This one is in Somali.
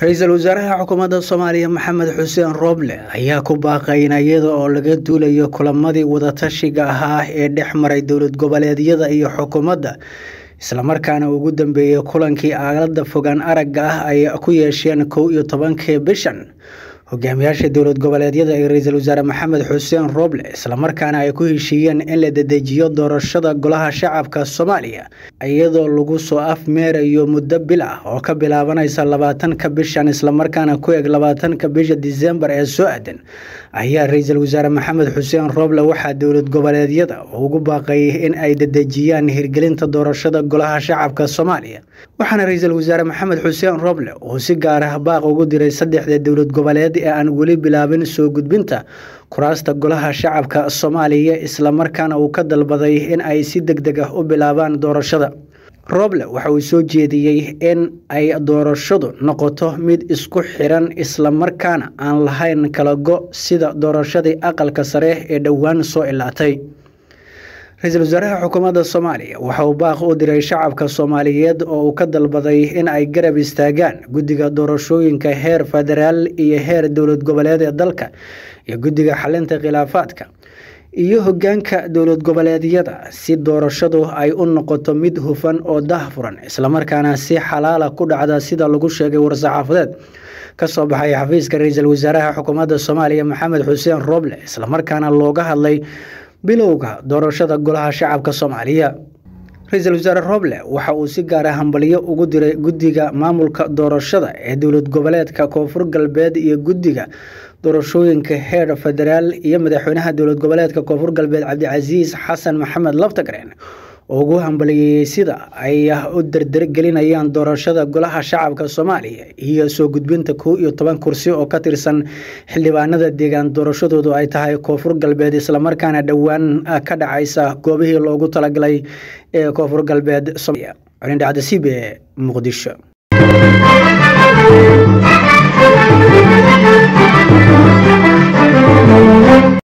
ra'iisul wasaaraha xukuumadda soomaaliya maxamed xuseen rooble ayaa ku baaqayn iyada oo laga duulayo kulamadii wadatashiga ahaa ee dhex maray dowlad goboleedyada iyo xukuumadda. Islamarkaana ugu dambeeyey kulankii aalada fogaan aragga ah ay ku yeesheen kow iyo tobankii bishan hogaamiyaasha dowlad goboleedyada ee ra'iisul wasaare maxamed xuseen rooble islamarkaana ay ku heshiiyeen in la dedejiyo doorashada golaha shacabka soomaaliya iyadoo lagu soo afmeerayo muddo bil ah oo ka bilaabanaysa labaatanka bishan islamarkaana ku eg labaatanka bisha disembar ee soo aadan ayaa ra'iisul wasaare maxamed xuseen rooble waxaa dowlad goboleedyada ugu baaqayay in ay dedejiyaan hirgelinta doorashada golaha shacabka soomaaliya waxaana ra'iisul wasaare maxamed xuseen rooble uu si gaar ah baaq ugu diray saddexda dowlad goboleed ee aan weli bilaabin soo gudbinta kuraasta golaha shacabka soomaaliya islamarkaana uu ka dalbaday in ay si deg deg ah u bilaabaan doorashada. Rooble waxa uu soo jeediyey in ay doorashadu noqoto mid isku xiran islamarkaana aan lahayn kala go sida doorashadii aqalka sare ee dhowaan soo ilaatay ra'iisul wasaaraha xukuumadda soomaaliya waxa uu baaq u diray shacabka soomaaliyeed oo uu ka dalbaday in ay garab istaagaan guddiga doorashooyinka heer federaal iyo heer dowlad goboleed ee dalka iyo guddiga xalinta khilaafaadka iyo hogaanka dowlad goboleedyada si doorashadu ay u noqoto mid hufan oo dahfuran islamarkaana si xalaala ku dhacda sida lagu sheegay war-saxaafadeed ka soo baxay xafiiska ra'iisul wasaaraha xukuumadda soomaaliya maxamed xuseen rooble islamarkaana looga hadlay bilowga doorashada golaha shacabka soomaaliya. Ra'iisul wasaare rooble waxa uu si gaara hambalyo ugu diray guddiga maamulka doorashada ee dowlad goboleedka koonfur galbeed iyo guddiga doorashooyinka heer federaal iyo madaxweynaha dowlad goboleedka koonfur galbeed cabdicasiis xasan maxamed laftagreen ugu hambaliyeeyey sida ay u dardargelinayaan doorashada golaha shacabka soomaaliya iyo soo gudbinta kow iyo toban kursi oo ka tirsan xildhibaanada deegaan. Doorashadoodu ay tahay koonfur galbeed islamarkaana dhowaan ka dhacaysa goobihii loogu talagalay ee koonfur galbeed somaaliya colindhacda c b muqdisho